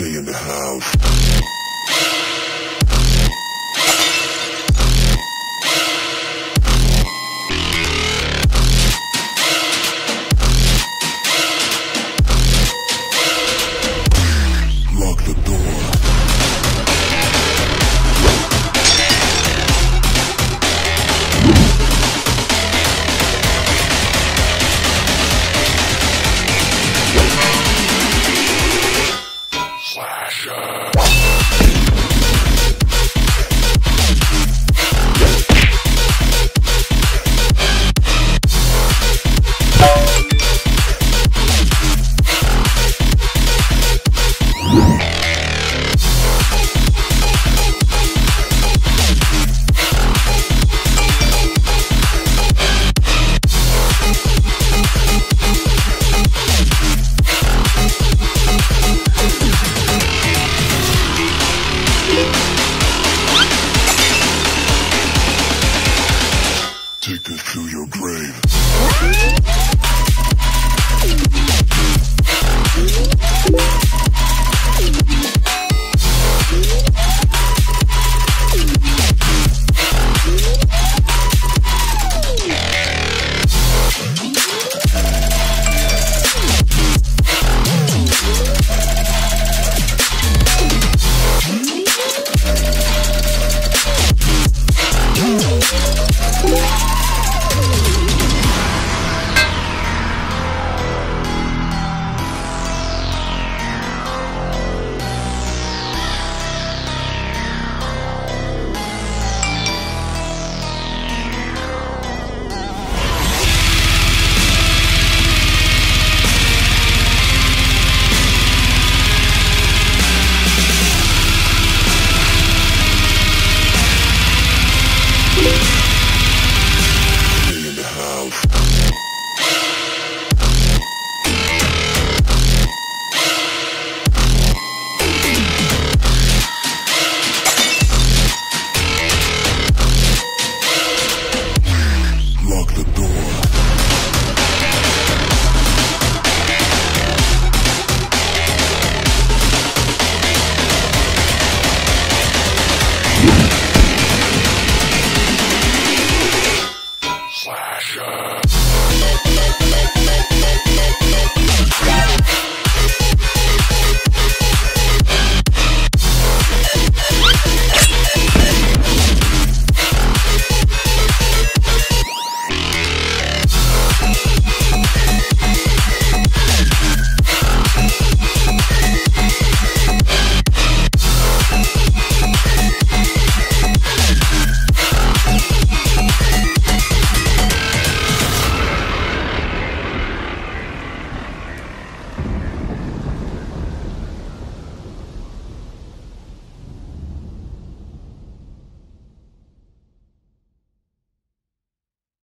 stay in the house. Shh. to your grave.